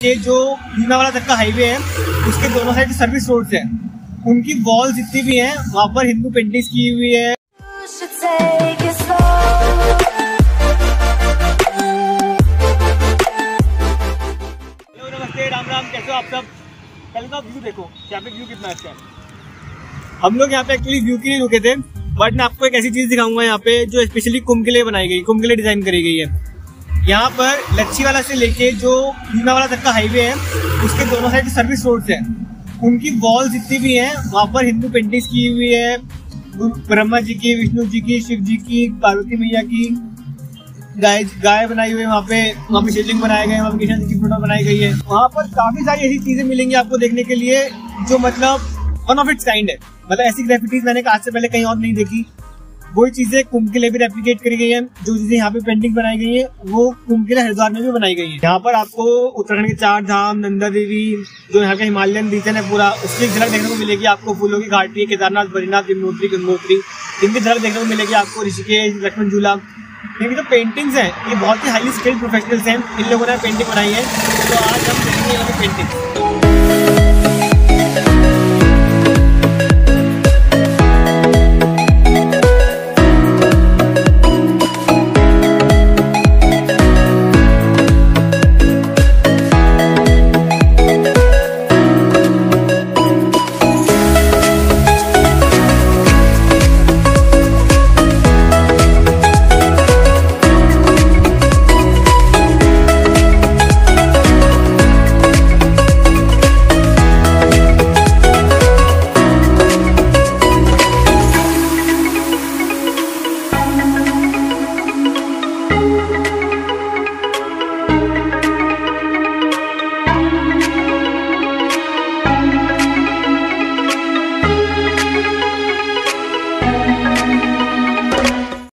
ये जो भीमावाला तक का हाईवे है, उसके दोनों साइड सर्विस रोड है। उनकी वॉल जितनी भी है, वहाँ पर हिंदू पेंटिंग्स की हुई है। अच्छा है। हम लोग यहाँ पे एक्चुअली व्यू के लिए रुके थे बट मैं आपको एक ऐसी चीज़ दिखाऊँगा यहाँ पे, जो स्पेशली कुंभ के लिए बनाई गई, कुंभ के लिए डिज़ाइन करी गई है। यहाँ पर लच्छी वाला से लेके जो भीमावाला तक का हाईवे है, उसके दोनों साइड सर्विस रोड्स हैं। उनकी वॉल जितनी भी हैं, वहाँ पर हिंदू पेंटिंग्स की हुई है, ब्रह्मा जी की, विष्णु जी की, शिव जी की, पार्वती मैया की, गाय गाय बनाई हुई है वहाँ पे। वहाँ पे शिवलिंग बनाए गए वहाँ पे कृष्ण जी की फ़ोटो बनाई गई है। वहाँ पर काफ़ी सारी ऐसी चीज़ें मिलेंगी आपको देखने के लिए, जो मतलब वन ऑफ़ इट्स काइंड है। मतलब ऐसी ग्रेफिटीज मैंने आज से पहले कहीं और नहीं देखी। वही चीज़ें कुंभ के लिए भी रेप्लिकेट करी गई है। जो चीज़ें यहाँ पे पेंटिंग बनाई गई है, वो कुंभ के लिए हरिद्वार में भी बनाई गई है। यहाँ पर आपको उत्तराखंड के चार धाम, नंदा देवी, जो यहाँ का हिमालयन रीजन है, पूरा उसकी झलक देखने को मिलेगी। आपको फूलों की घाटी, केदारनाथ, बद्रीनाथ यमुनोत्री गंगोत्री, इनकी झलक देखने को मिलेगी आपको। ऋषिकेश लक्ष्मण झूला इनकी जो पेंटिंग्स हैं, ये बहुत ही हाईली स्किल्ड प्रोफेशनल्स हैं। इन लोगों ने पेंटिंग बनाई है। तो आज हम देखेंगे पेंटिंग